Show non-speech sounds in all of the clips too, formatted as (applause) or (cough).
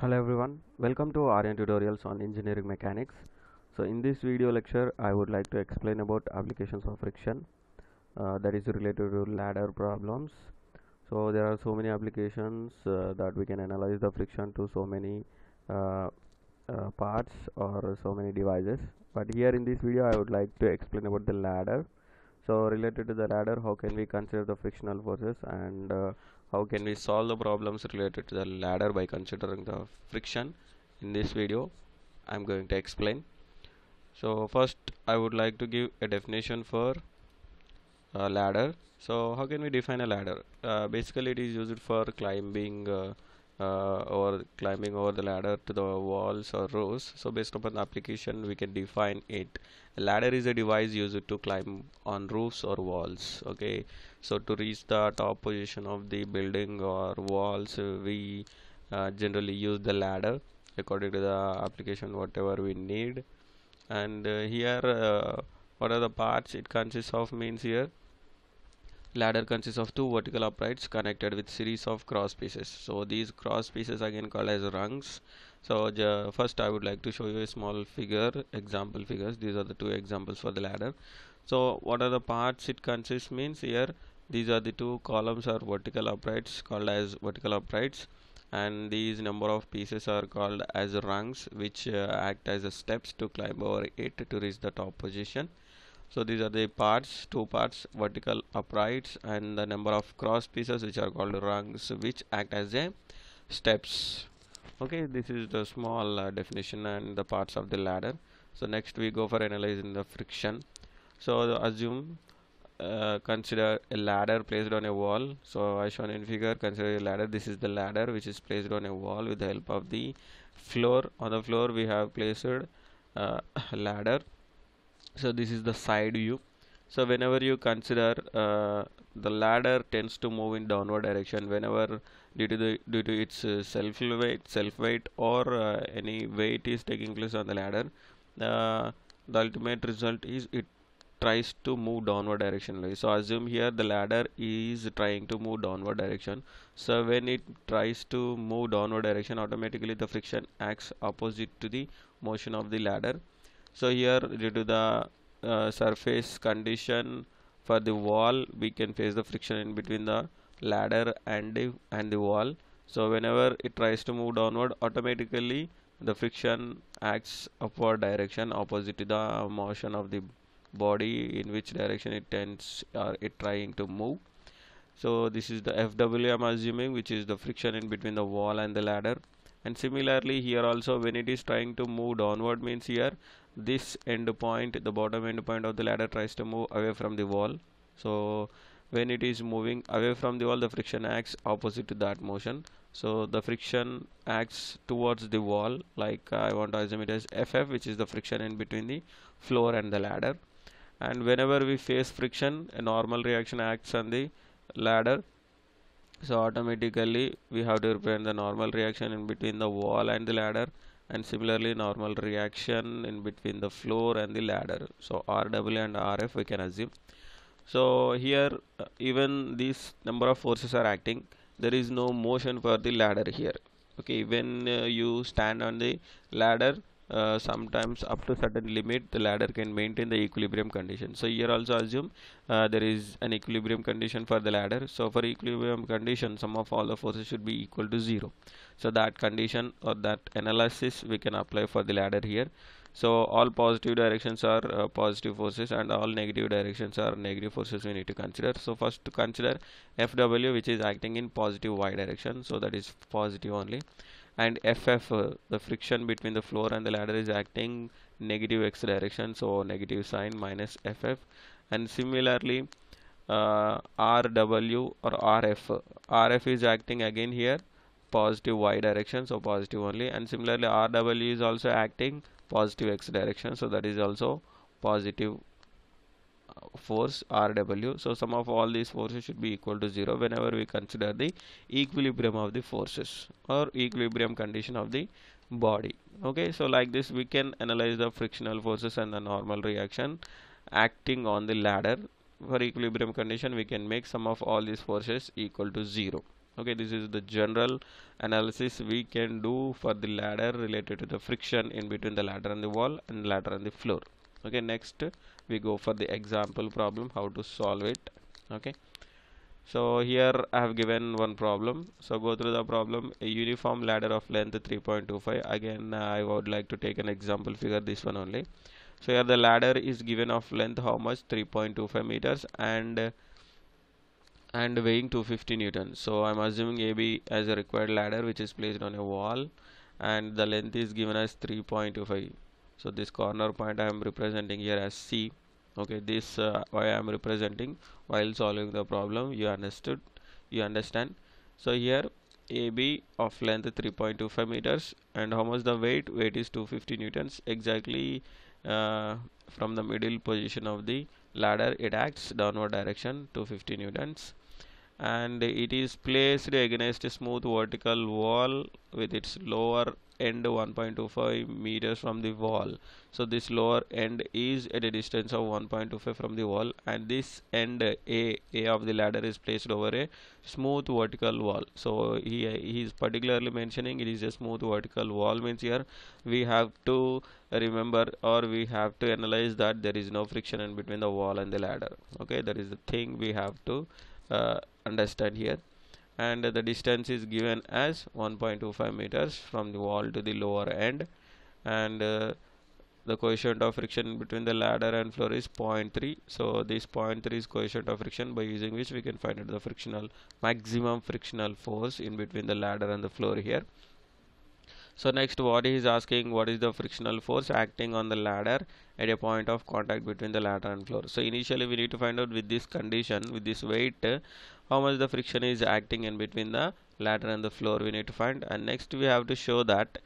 Hello everyone, welcome to Aryan tutorials on engineering mechanics. So in this video lecture I would like to explain about applications of friction uh, that is related to ladder problems. So there are so many applications uh, that we can analyze the friction to so many uh, uh, parts or so many devices but here in this video I would like to explain about the ladder. So related to the ladder how can we consider the frictional forces and uh, how can we solve the problems related to the ladder by considering the friction in this video? I'm going to explain. So first I would like to give a definition for a ladder. So how can we define a ladder? Uh, basically it is used for climbing uh, uh, or climbing over the ladder to the walls or roofs so based upon the application we can define it. A ladder is a device used to climb on roofs or walls okay? So to reach the top position of the building or walls we uh, generally use the ladder according to the application whatever we need. And uh, here uh, what are the parts it consists of means here ladder consists of two vertical uprights connected with series of cross pieces. So these cross pieces again called as rungs. So first I would like to show you a small figure example figures. These are the two examples for the ladder. So what are the parts it consists means here? These are the two columns or vertical uprights called as vertical uprights. And these number of pieces are called as rungs which uh, act as steps to climb over it to reach the top position so these are the parts two parts vertical uprights and the number of cross pieces which are called rungs which act as a steps. Okay this is the small uh, definition and the parts of the ladder. So next we go for analyzing the friction. So assume uh, consider a ladder placed on a wall. So as shown in figure consider a ladder. This is the ladder which is placed on a wall with the help of the floor. On the floor we have placed uh, (coughs) ladder so this is the side view. So whenever you consider uh, the ladder tends to move in downward direction whenever due to the due to its uh, self weight self weight or uh, any weight is taking place on the ladder uh, the ultimate result is it tries to move downward direction so assume here the ladder is trying to move downward direction. So when it tries to move downward direction automatically the friction acts opposite to the motion of the ladder so here due to the uh, surface condition for the wall we can face the friction in between the ladder and the and the wall. So whenever it tries to move downward automatically the friction acts upward direction opposite to the motion of the body in which direction it tends or it trying to move. So this is the FW I'm assuming which is the friction in between the wall and the ladder. And similarly here also when it is trying to move downward means here this end point the bottom end point of the ladder tries to move away from the wall. So when it is moving away from the wall the friction acts opposite to that motion. So the friction acts towards the wall like uh, I want to assume it as FF which is the friction in between the floor and the ladder. And whenever we face friction a normal reaction acts on the ladder. So automatically we have to represent the normal reaction in between the wall and the ladder and similarly normal reaction in between the floor and the ladder. So RW and RF we can assume. So here uh, even these number of forces are acting there is no motion for the ladder here. Okay when uh, you stand on the ladder uh, sometimes up to certain limit the ladder can maintain the equilibrium condition. So here also assume uh, there is an equilibrium condition for the ladder. So for equilibrium condition sum of all the forces should be equal to zero. So that condition or that analysis we can apply for the ladder here. So all positive directions are uh, positive forces and all negative directions are negative forces we need to consider. So first to consider fw which is acting in positive y direction. So that is positive only and ff uh, the friction between the floor and the ladder is acting negative x direction so negative sign minus ff and similarly uh, rw or rf rf is acting again here positive y direction so positive only. And similarly rw is also acting positive x direction so that is also positive force Rw. So sum of all these forces should be equal to 0 whenever we consider the equilibrium of the forces or equilibrium condition of the body. Okay, so like this we can analyze the frictional forces and the normal reaction acting on the ladder. For equilibrium condition we can make sum of all these forces equal to 0. okay this is the general analysis we can do for the ladder related to the friction in between the ladder and the wall and ladder and the floor okay next we go for the example problem how to solve it okay? So here I have given one problem. So go through the problem. A uniform ladder of length 3.25 again uh, I would like to take an example figure this one only. So here the ladder is given of length how much? 3.25 meters and and weighing 250 newtons so I'm assuming AB as a required ladder which is placed on a wall and the length is given as 3.25 so this corner point I am representing here as C. Okay this uh, I am representing while solving the problem you understood you understand. So here AB of length 3.25 meters and how much the weight? Weight is 250 newtons. Exactly uh, from the middle position of the ladder it acts downward direction 250 newtons and it is placed against a smooth vertical wall with its lower end 1.25 meters from the wall. So this lower end is at a distance of 1.25 from the wall and this end a a of the ladder is placed over a smooth vertical wall. So he, he is particularly mentioning it is a smooth vertical wall means here we have to remember or we have to analyze that there is no friction in between the wall and the ladder. Okay that is the thing we have to uh, understand here. And the distance is given as 1.25 meters from the wall to the lower end. And uh, the coefficient of friction between the ladder and floor is 0.3 so this 0.3 is coefficient of friction by using which we can find out the frictional maximum frictional force in between the ladder and the floor here so next what he is asking what is the frictional force acting on the ladder at a point of contact between the ladder and floor. So initially we need to find out with this condition with this weight how much the friction is acting in between the ladder and the floor we need to find and next we have to show that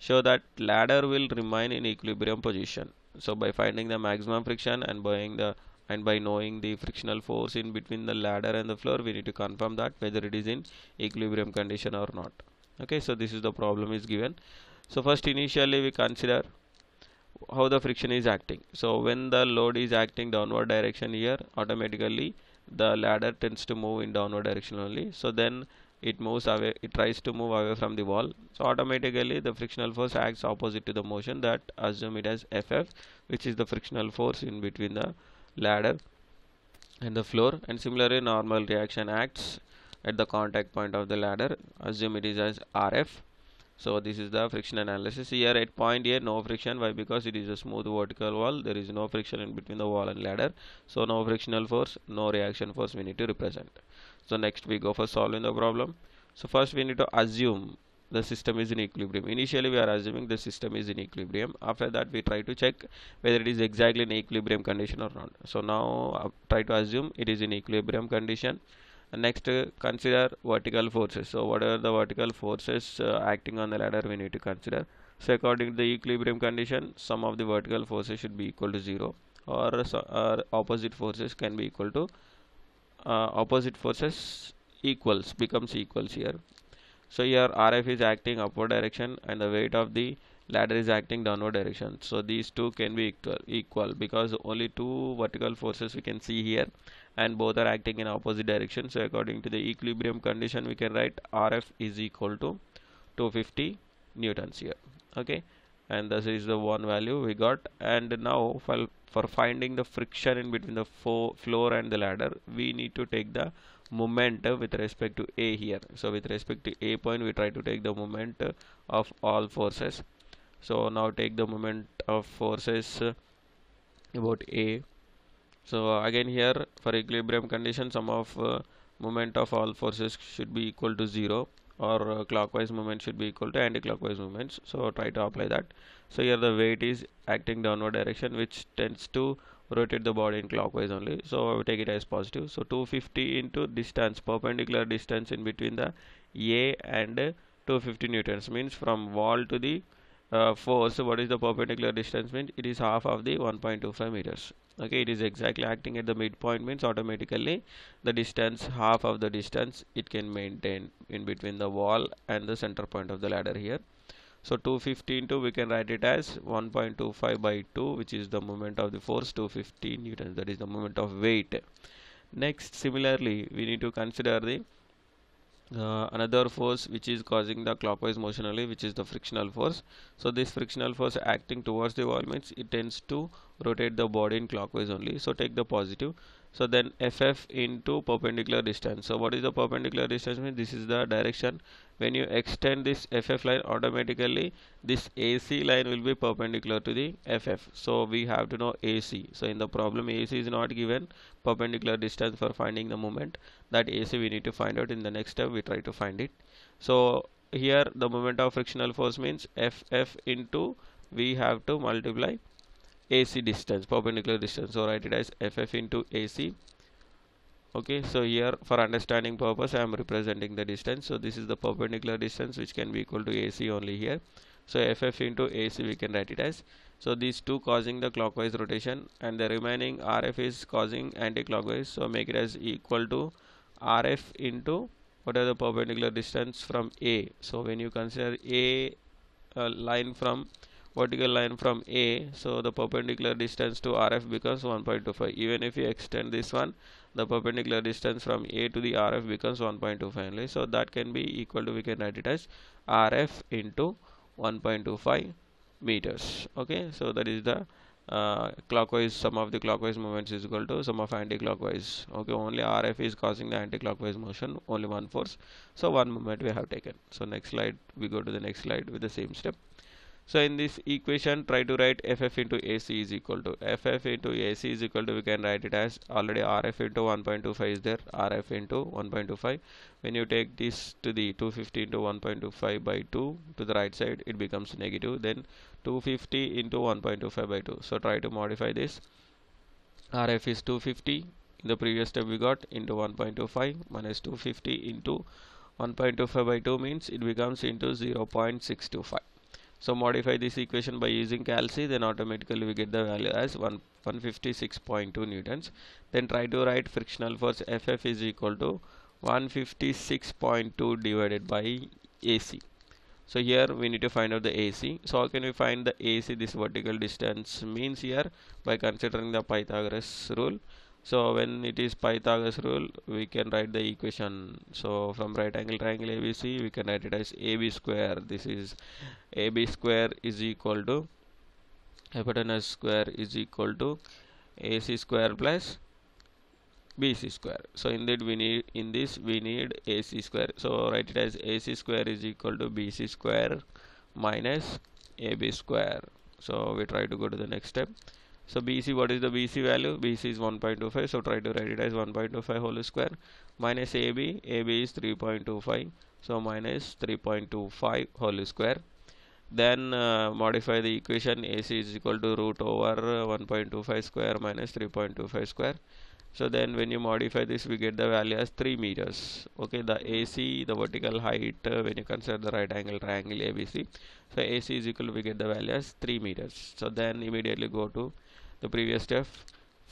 show that ladder will remain in equilibrium position. So by finding the maximum friction and by the and by knowing the frictional force in between the ladder and the floor we need to confirm that whether it is in equilibrium condition or not okay so this is the problem is given. So first initially we consider how the friction is acting. So when the load is acting downward direction here automatically the ladder tends to move in downward direction only. So then it moves away it tries to move away from the wall. So automatically the frictional force acts opposite to the motion that assume it as ff which is the frictional force in between the ladder and the floor. And similarly normal reaction acts at the contact point of the ladder assume it is as RF so this is the friction analysis. Here at point here no friction. Why? Because it is a smooth vertical wall. There is no friction in between the wall and ladder. So no frictional force no reaction force we need to represent. So next we go for solving the problem. So first we need to assume the system is in equilibrium. Initially we are assuming the system is in equilibrium. After that we try to check whether it is exactly in equilibrium condition or not. So now uh, try to assume it is in equilibrium condition next uh, consider vertical forces. So what are the vertical forces uh, acting on the ladder we need to consider. So according to the equilibrium condition sum of the vertical forces should be equal to zero or, uh, opposite forces can be equal to uh, opposite forces equals becomes equals here. So here RF is acting upward direction and the weight of the ladder is acting downward direction. So these two can be equal, equal because only two vertical forces we can see here and both are acting in opposite direction. So according to the equilibrium condition we can write RF is equal to 250 newtons here. Okay? And this is the one value we got. And now for, for finding the friction in between the floor and the ladder we need to take the moment with respect to a here. So with respect to a point we try to take the moment of all forces. So now take the moment of forces about a so again here for equilibrium condition sum of uh, moment of all forces should be equal to 0 or uh, clockwise movement should be equal to anti-clockwise movements so try to apply that. So here the weight is acting downward direction which tends to rotate the body in clockwise only. So I take it as positive. So 250 into distance perpendicular distance in between the A and 250 newtons means from wall to the uh, force what is the perpendicular distance means it is half of the 1.25 meters okay it is exactly acting at the midpoint means automatically the distance half of the distance it can maintain in between the wall and the center point of the ladder here. So 250 into we can write it as 1.25 by 2 which is the moment of the force 250 newtons that is the moment of weight. Next similarly we need to consider the uh, another force which is causing the clockwise motion only which is the frictional force. So this frictional force acting towards the wall means it tends to rotate the body in clockwise only. So take the positive so then ff into perpendicular distance. So what is the perpendicular distance means this is the direction. When you extend this ff line automatically this ac line will be perpendicular to the ff so we have to know ac so in the problem ac is not given perpendicular distance for finding the moment. That ac we need to find out in the next step. We try to find it. So here the moment of frictional force means ff into we have to multiply AC distance perpendicular distance. So write it as FF into AC okay so here for understanding purpose I am representing the distance. So this is the perpendicular distance which can be equal to AC only here. So FF into AC we can write it as. So these two causing the clockwise rotation and the remaining RF is causing anti-clockwise. So make it as equal to RF into what are the perpendicular distance from A. So when you consider A uh, line from vertical line from A so the perpendicular distance to RF becomes 1.25 even if you extend this one the perpendicular distance from A to the RF becomes 1.25 only. So that can be equal to we can write it as RF into 1.25 meters. Okay? So that is the uh, clockwise sum of the clockwise movements is equal to sum of anti-clockwise. Okay? Only RF is causing the anti-clockwise motion only one force. So one moment we have taken. So next slide we go to the next slide with the same step so in this equation try to write ff into ac is equal to ff into ac is equal to we can write it as already rf into 1.25 is there rf into 1.25 when you take this to the 250 into 1.25 by 2 to the right side it becomes negative. Then 250 into 1.25 by 2 so try to modify this. Rf is 250 in the previous step we got into 1.25 minus 250 into 1.25 by 2 means it becomes into 0.625 so modify this equation by using calci then automatically we get the value as 1 156.2 newtons. Then try to write frictional force ff is equal to 156.2 divided by ac so here we need to find out the AC so how can we find the AC this vertical distance means here by considering the Pythagoras rule so when it is Pythagoras rule we can write the equation. So from right angle triangle ABC we can write it as AB square. This is AB square is equal to hypotenuse square is equal to AC square plus BC square. So in that we need in this we need AC square. So write it as AC square is equal to BC square minus AB square. So we try to go to the next step so BC what is the BC value? BC is 1.25 so try to write it as 1.25 whole square. Minus AB AB is 3.25 so minus 3.25 whole square. Then uh, modify the equation AC is equal to root over 1.25 square minus 3.25 square. So then when you modify this we get the value as 3 meters. Okay the AC the vertical height uh, when you consider the right angle triangle ABC so AC is equal to we get the value as 3 meters. So then immediately go to the previous step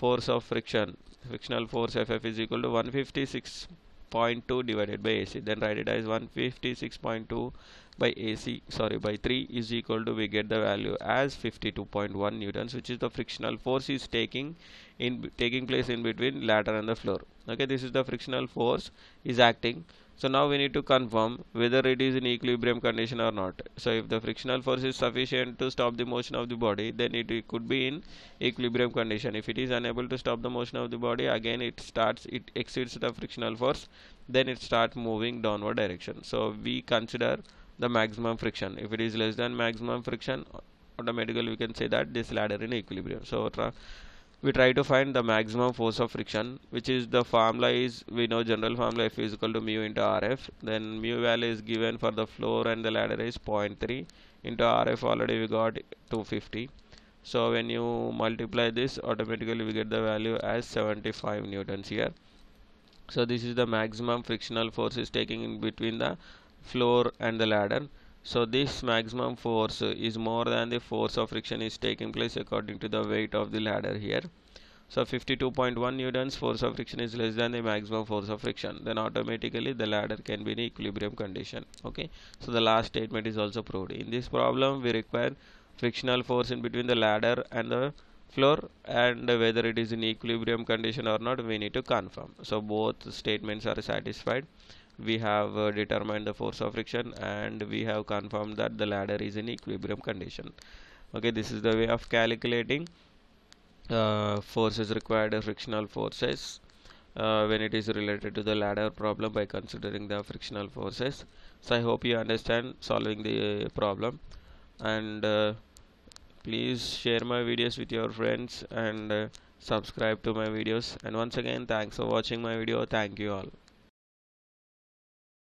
force of friction. Frictional force FF is equal to 156.2 divided by AC then write it as 156.2 by AC sorry by 3 is equal to we get the value as 52.1 newtons which is the frictional force is taking in taking place in between ladder and the floor. Okay this is the frictional force is acting so now we need to confirm whether it is in equilibrium condition or not. So if the frictional force is sufficient to stop the motion of the body then it, it could be in equilibrium condition. If it is unable to stop the motion of the body again it starts it exceeds the frictional force then it starts moving downward direction. So we consider the maximum friction. If it is less than maximum friction automatically we can say that this ladder in equilibrium. So we try to find the maximum force of friction which is the formula is we know general formula F is equal to mu into RF. Then mu value is given for the floor and the ladder is 0.3 into RF already we got 250 so when you multiply this automatically we get the value as 75 newtons here. So this is the maximum frictional force is taking in between the floor and the ladder so this maximum force is more than the force of friction is taking place according to the weight of the ladder here. So 52.1 newtons force of friction is less than the maximum force of friction. Then automatically the ladder can be in equilibrium condition okay? So the last statement is also proved. In this problem we require frictional force in between the ladder and the floor and whether it is in equilibrium condition or not we need to confirm. So both statements are satisfied we have uh, determined the force of friction and we have confirmed that the ladder is in equilibrium condition. Okay this is the way of calculating uh, forces required frictional forces uh, when it is related to the ladder problem by considering the frictional forces. So i hope you understand solving the problem. And uh, please share my videos with your friends and uh, subscribe to my videos. And once again thanks for watching my video. Thank you all